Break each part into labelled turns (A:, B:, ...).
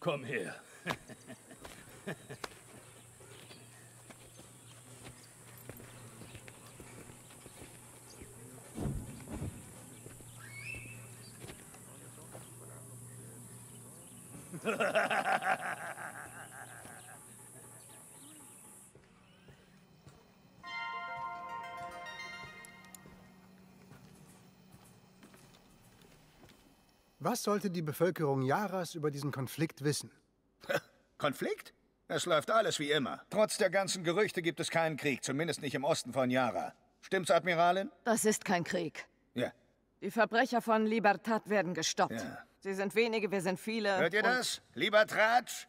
A: Komm her.
B: Was sollte die Bevölkerung Yaras über diesen Konflikt wissen?
C: Konflikt? Es läuft alles wie immer. Trotz der ganzen Gerüchte gibt es keinen Krieg, zumindest nicht im Osten von Yara. Stimmt's, Admiralin?
D: Das ist kein Krieg.
C: Ja.
D: Die Verbrecher von Libertad werden gestoppt.
C: Ja.
D: Sie sind wenige, wir sind viele.
C: Hört ihr das? Lieber Tratsch?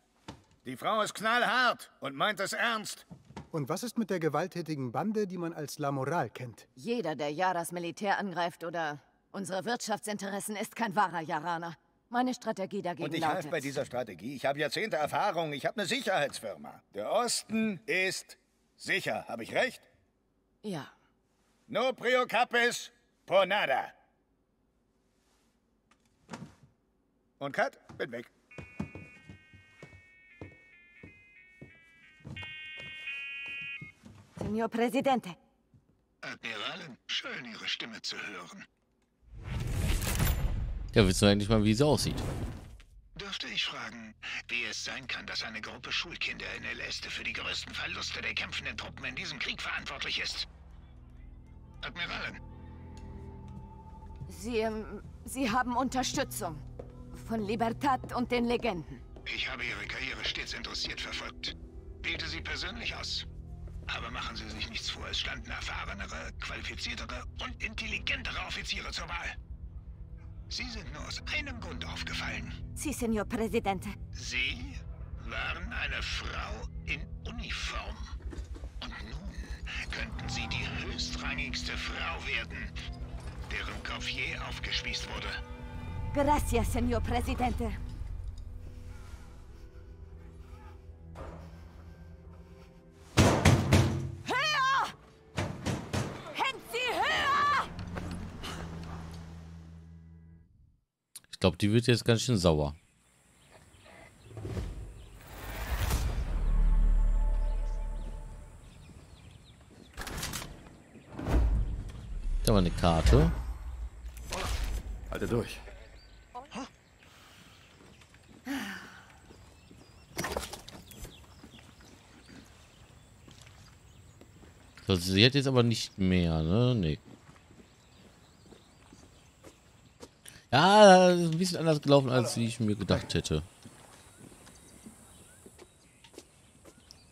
C: Die Frau ist knallhart und meint es ernst.
B: Und was ist mit der gewalttätigen Bande, die man als La Moral kennt?
D: Jeder, der Yaras Militär angreift oder unsere Wirtschaftsinteressen, ist kein wahrer Yaraner. Meine Strategie dagegen
C: Und ich
D: lautet...
C: helfe bei dieser Strategie. Ich habe Jahrzehnte Erfahrung. Ich habe eine Sicherheitsfirma. Der Osten ist sicher. Habe ich recht?
D: Ja.
C: No prio capes por nada. Und Kat, bin weg.
D: Senor Presidente.
E: Admiralin, schön, Ihre Stimme zu hören.
F: Ja, wissen wir eigentlich mal, wie sie aussieht.
E: Dürfte ich fragen, wie es sein kann, dass eine Gruppe Schulkinder in El Este für die größten Verluste der kämpfenden Truppen in diesem Krieg verantwortlich ist? Admiralin,
D: Sie, ähm, Sie haben Unterstützung. Von Libertad und den Legenden.
E: ich habe Ihre Karriere stets interessiert verfolgt. Wählte Sie persönlich aus. Aber machen Sie sich nichts vor, es standen erfahrenere, qualifiziertere und intelligentere Offiziere zur Wahl. Sie sind nur aus einem Grund aufgefallen.
D: Sie, Senor Presidente.
E: Sie waren eine Frau in Uniform. Und nun könnten Sie die höchstrangigste Frau werden, deren Kopf je aufgespießt wurde.
D: Gracias, Senor Presidente.
F: Ich glaube, die wird jetzt ganz schön sauer. Da war eine Karte.
A: Halte durch.
F: So, sie hat jetzt aber nicht mehr, ne? Nee. Ja, das ist ein bisschen anders gelaufen, als ich mir gedacht hätte.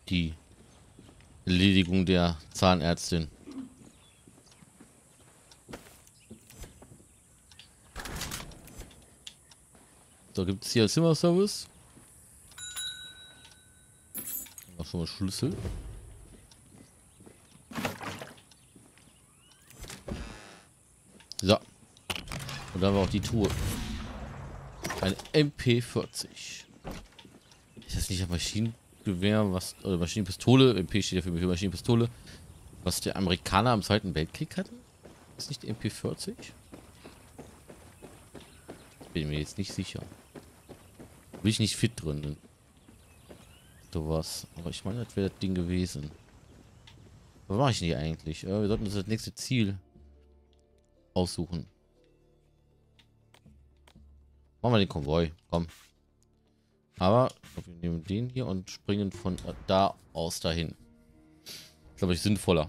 F: Die Erledigung der Zahnärztin. So, gibt es hier Zimmerservice? Auch schon mal Schlüssel. So. Und dann war auch die Tour. Ein MP40. Ist das nicht ein Maschinengewehr, was. Oder Maschinenpistole? MP steht ja für Maschinenpistole. Was der Amerikaner im Zweiten Weltkrieg hatte? Ist nicht die MP40? Bin mir jetzt nicht sicher. Bin ich nicht fit drin. Sowas. Aber ich meine, das wäre das Ding gewesen. Was mache ich denn hier eigentlich? Wir sollten uns das nächste Ziel aussuchen. Machen wir den Konvoi, komm. Aber glaub, wir nehmen den hier und springen von da aus dahin. Glaube ich sinnvoller.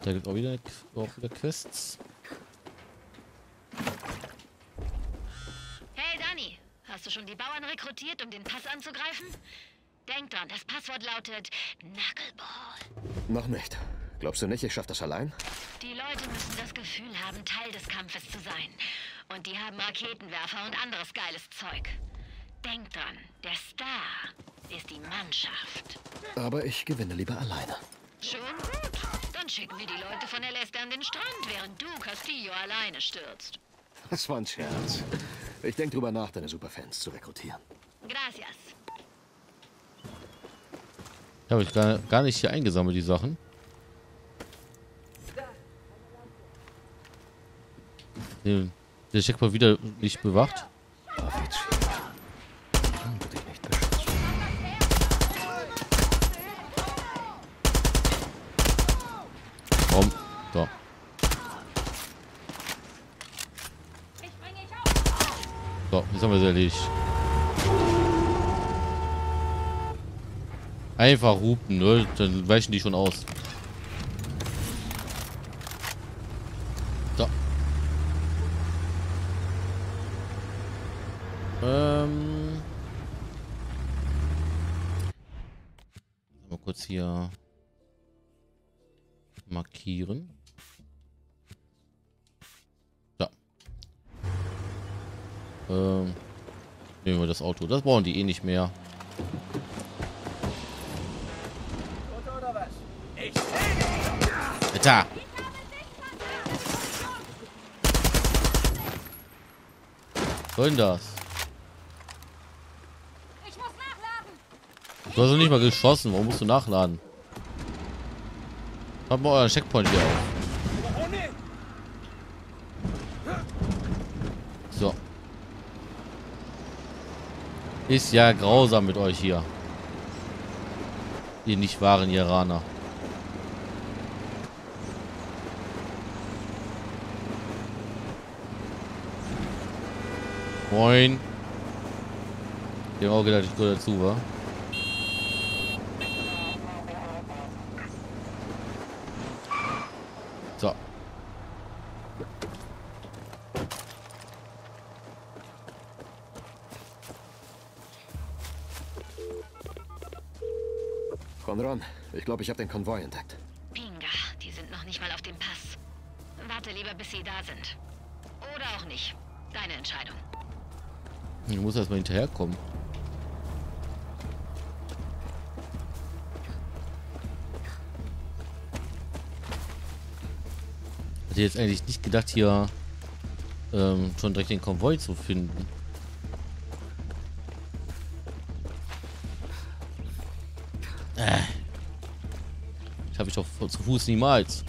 F: Da gibt auch wieder, auch wieder Quests.
G: Hey Danny, hast du schon die Bauern rekrutiert, um den Pass anzugreifen? Denk dran, das Passwort lautet Knuckleball.
A: Noch nicht. Glaubst du nicht, ich schaff das allein?
G: Die Leute müssen das Gefühl haben, Teil des Kampfes zu sein. Und die haben Raketenwerfer und anderes geiles Zeug. Denk dran, der Star ist die Mannschaft.
A: Aber ich gewinne lieber alleine.
G: Schon gut. Dann schicken wir die Leute von Este an den Strand, während du Castillo alleine stürzt.
A: Das war ein Scherz. Ich denke drüber nach, deine Superfans zu rekrutieren.
G: Gracias.
F: Ja, habe ich gar, gar nicht hier eingesammelt, die Sachen. Den, der Checkpoint wieder nicht bewacht.
A: Komm,
F: da. So, jetzt haben wir es erledigt. Einfach hupen, ne? Dann weichen die schon aus. So. Ähm. Mal kurz hier markieren. So. Ähm. Nehmen wir das Auto. Das brauchen die eh nicht mehr. Alter! Soll denn das? Du hast doch nicht mal geschossen. Warum musst du nachladen? Hab mal euren Checkpoint hier auf. So. Ist ja grausam mit euch hier. Ihr nicht wahren Iraner. Moin. Die haben auch gedacht, ich gehöre dazu, wa? So.
A: Conron, ich glaube, ich habe den Konvoi entdeckt.
G: Pinga, die sind noch nicht mal auf dem Pass. Warte lieber, bis sie da sind. Oder auch nicht. Deine Entscheidung.
F: Ich muss erstmal hinterherkommen. Hätte jetzt eigentlich nicht gedacht, hier ähm, schon direkt den Konvoi zu finden. Äh. Ich habe ich doch zu Fuß niemals.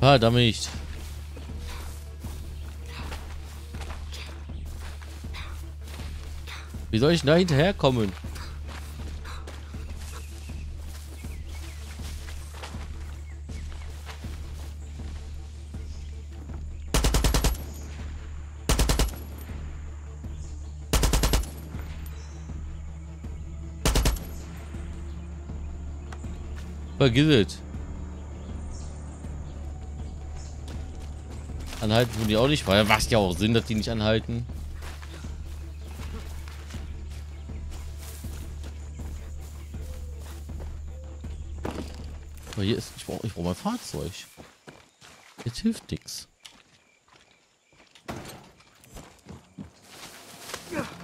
F: Ah, damit. Wie soll ich da hinterherkommen? Vergiss es. Anhalten tun die auch nicht, weil macht ja auch Sinn, dass die nicht anhalten. Aber hier ist, ich brauche ich brauch mein Fahrzeug. Jetzt hilft nichts.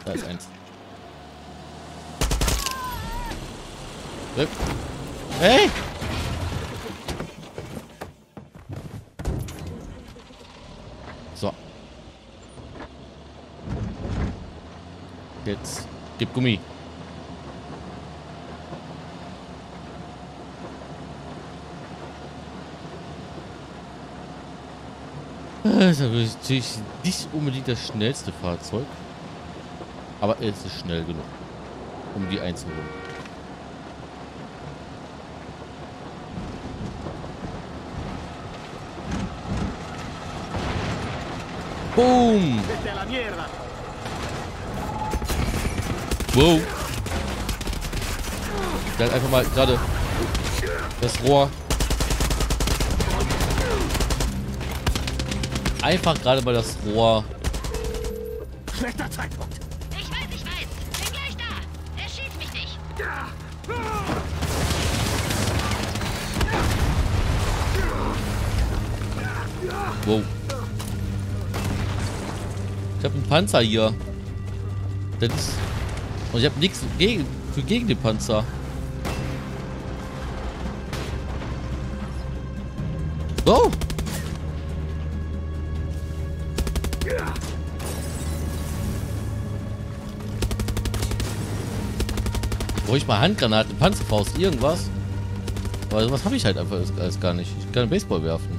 F: Da ist eins. Hey! So. Jetzt gib Gummi. Das ist natürlich nicht unbedingt das schnellste Fahrzeug. Aber es ist schnell genug, um die einzuholen. Boom! Wow. Der hat einfach mal gerade das Rohr einfach gerade mal das Rohr.
C: Schlechter Zeitpunkt.
G: Ich weiß, ich weiß. Bin gleich da. Er schießt mich nicht.
F: Wow. Ich habe einen Panzer hier. Das ist und ich habe nichts gegen, gegen den Panzer. Wow! ich mal Handgranaten, Panzerfaust, irgendwas. Aber sowas habe ich halt einfach alles gar nicht. Ich kann Baseball werfen.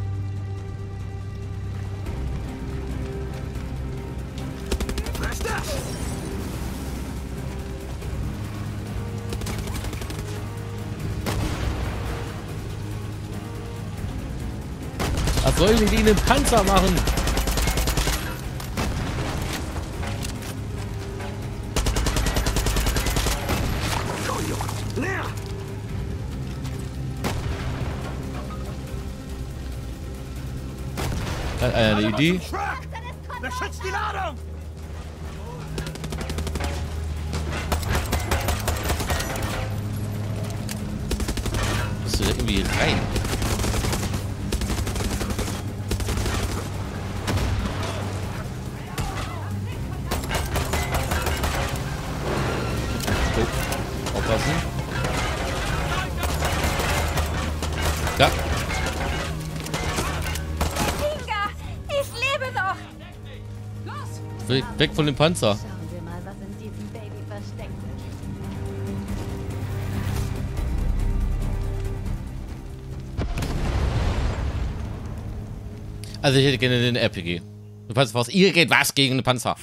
F: Denn gegen den Panzer machen? Hat einer eine Idee?
C: Beschützt die Ladung!
F: Musst du da irgendwie rein? Weg, von dem Panzer.
D: Schauen wir mal, was in diesem Baby versteckt ist.
F: Also ich hätte gerne den RPG. Du Panzer was. Ihr geht was gegen den Panzer.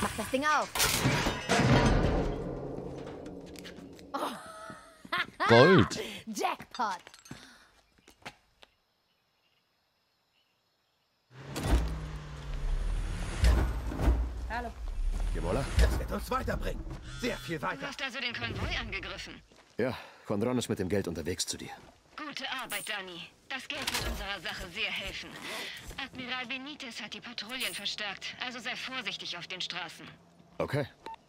D: Mach das Ding auf.
F: Gold.
D: Jackpot.
A: Gemola?
C: Das wird uns weiterbringen. Sehr viel
G: Du
C: weiter.
G: hast also den Konvoi angegriffen.
A: Ja, Condron ist mit dem Geld unterwegs zu dir.
G: Gute Arbeit, Dani. Das Geld wird unserer Sache sehr helfen. Admiral Benitez hat die Patrouillen verstärkt, also sei vorsichtig auf den Straßen.
A: Okay.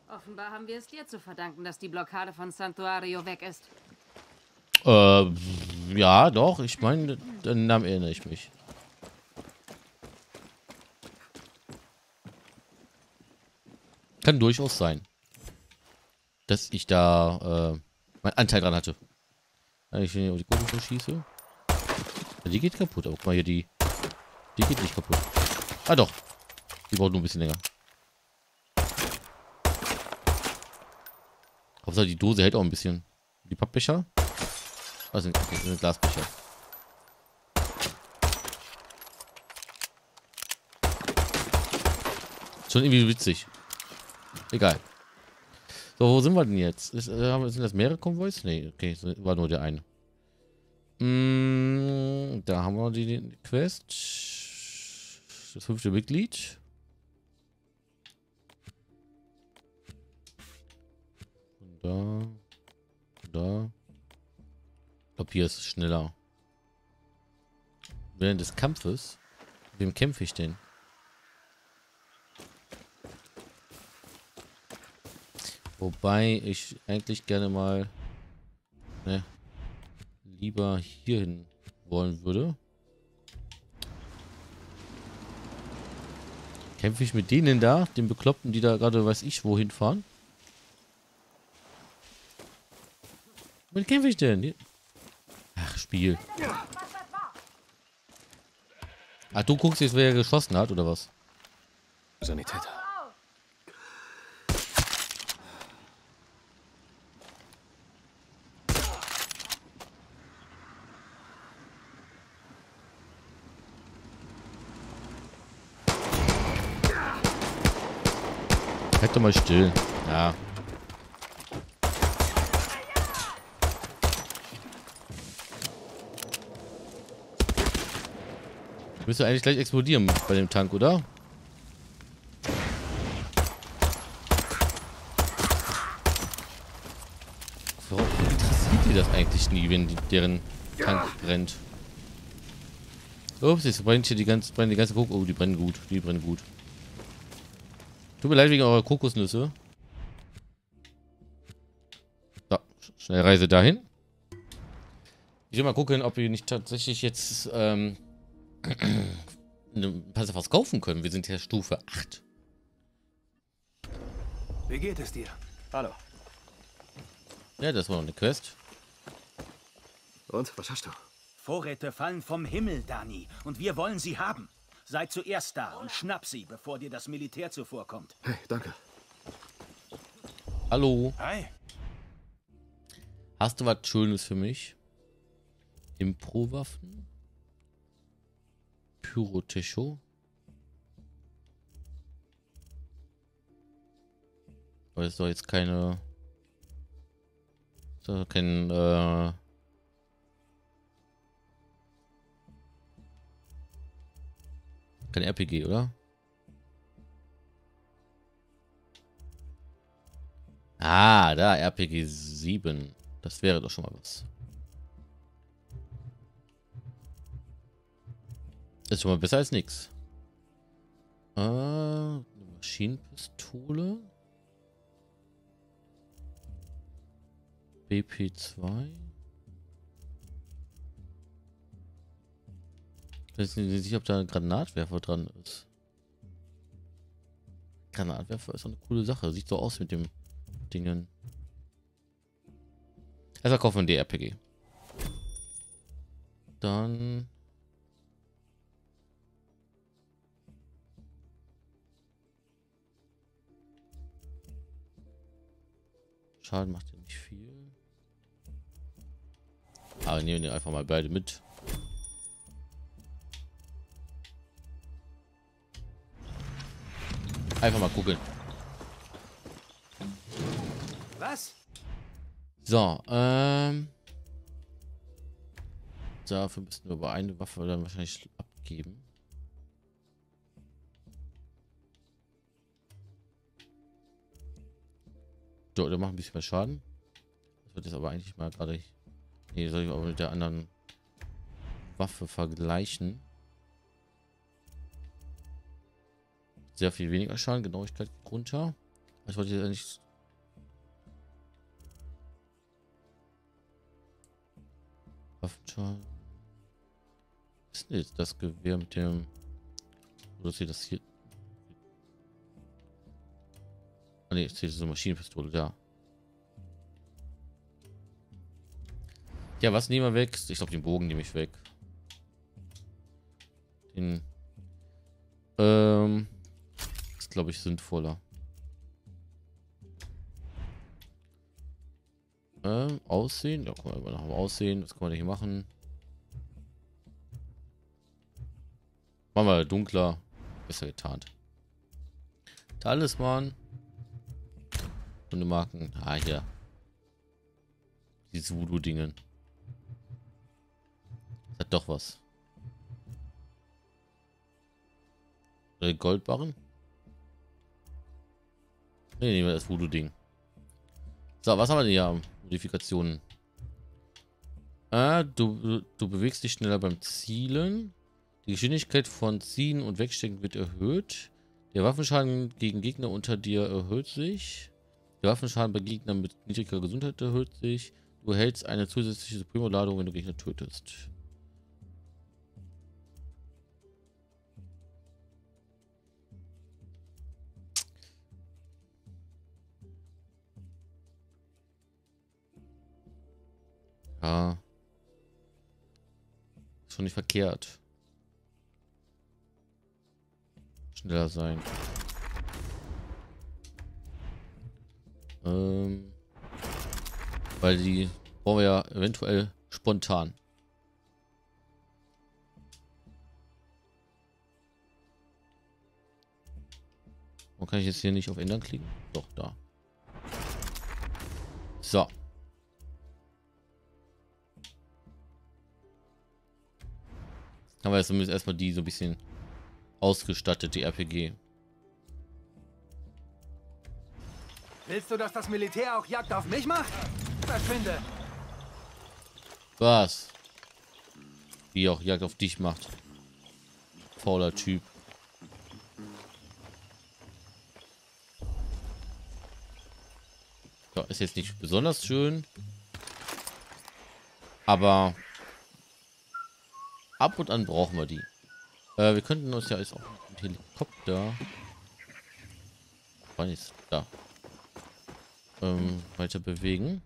H: Offenbar haben wir es dir zu verdanken, dass die Blockade von Santuario weg ist.
F: Äh, ja, doch. Ich meine, den Namen erinnere ich mich. Kann durchaus sein, dass ich da äh, meinen Anteil dran hatte. Wenn ich die Kugeln verschieße. Ja, die geht kaputt. Aber guck mal hier, die. Die geht nicht kaputt. Ah doch. Die braucht nur ein bisschen länger. Hauptsache die Dose hält auch ein bisschen. Die Pappbecher. Also okay, das sind Glasbecher. Schon irgendwie witzig. Egal. So, wo sind wir denn jetzt? Ist, äh, sind das mehrere Konvois? Nee, okay, war nur der eine. Mm, da haben wir die, die Quest. Das fünfte Mitglied. Und da. Und da. Ich glaube, hier ist es schneller. Während des Kampfes. Wem kämpfe ich denn? Wobei ich eigentlich gerne mal ne, lieber hierhin wollen würde. Kämpfe ich mit denen da, den Bekloppten, die da gerade weiß ich wohin fahren? Womit kämpfe ich denn? Ach, Spiel. Ach, du guckst jetzt, wer geschossen hat, oder was?
A: Sanitäter.
F: Doch mal still. Ja. Müsste eigentlich gleich explodieren bei dem Tank, oder? Warum interessiert die das eigentlich nie, wenn die, deren Tank brennt? Ups, jetzt brennt hier die ganze, brennt die ganze Kok Oh, die brennen gut. Die brennen gut. Tut mir leid wegen eurer Kokosnüsse. So, schnell Reise dahin. Ich will mal gucken, ob wir nicht tatsächlich jetzt ähm, eine Panzerfaust kaufen können. Wir sind ja Stufe 8.
C: Wie geht es dir? Hallo.
F: Ja, das war noch eine Quest.
A: Und, was hast du?
I: Vorräte fallen vom Himmel, Dani, und wir wollen sie haben. Sei zuerst da und schnapp sie, bevor dir das Militär zuvorkommt.
A: Hey, danke.
F: Hallo.
C: Hi.
F: Hast du was Schönes für mich? Impro-Waffen? Pyrotecho? Aber ist doch jetzt keine... Ist doch kein, äh... Kein RPG, oder? Ah, da, RPG 7. Das wäre doch schon mal was. ist schon mal besser als nichts. Äh, eine Maschinenpistole. BP2. Ich weiß nicht sicher, ob da ein Granatwerfer dran ist. Granatwerfer ist auch eine coole Sache. Sieht so aus mit dem Dingen. Also kaufen wir ein DRPG. Dann Schaden macht ja nicht viel. Aber nehmen wir einfach mal beide mit. Einfach mal gucken.
I: Was?
F: So, ähm. Dafür müssen wir aber eine Waffe dann wahrscheinlich abgeben. So, der macht ein bisschen mehr Schaden. Das wird jetzt aber eigentlich mal gerade. Nee, soll ich aber mit der anderen Waffe vergleichen. Sehr viel weniger Schaden, Genauigkeit runter. Ich wollte jetzt eigentlich. Waffenschaden. Was ist denn jetzt das Gewehr mit dem. Oder ist das hier? Ah, ne, ist so Maschinenpistole, ja. Ja, was nehmen wir weg? Ich glaube, den Bogen nehme ich weg. Den. Ähm. Glaube ich, sinnvoller. Ähm, Aussehen. Ja, guck mal nach dem Aussehen. Was kann man hier machen? Machen wir dunkler. Besser getarnt. Talisman. Marken. Ah, hier. Diese Voodoo-Dingen. Hat doch was. Oder Goldbarren? Ne, nehmen wir das Voodoo-Ding. So, was haben wir denn hier? Modifikationen. Ah, du, du bewegst dich schneller beim Zielen. Die Geschwindigkeit von Ziehen und Wegstecken wird erhöht. Der Waffenschaden gegen Gegner unter dir erhöht sich. Der Waffenschaden bei Gegnern mit niedriger Gesundheit erhöht sich. Du hältst eine zusätzliche Supremo-Ladung, wenn du Gegner tötest. Ja. Ist schon nicht verkehrt. Schneller sein. Ähm, weil die brauchen wir ja eventuell spontan. Warum kann ich jetzt hier nicht auf Ändern klicken? Doch, da. So. Haben wir jetzt zumindest erstmal die so ein bisschen ausgestattet, die RPG.
I: Willst du, dass das Militär auch Jagd auf mich macht? Verschwinde!
F: Was? Wie auch Jagd auf dich macht. Fauler Typ. Ja, ist jetzt nicht besonders schön. Aber ab und an brauchen wir die. Äh, wir könnten uns ja jetzt auch mit dem Helikopter. Wann ist da? ähm, weiter bewegen.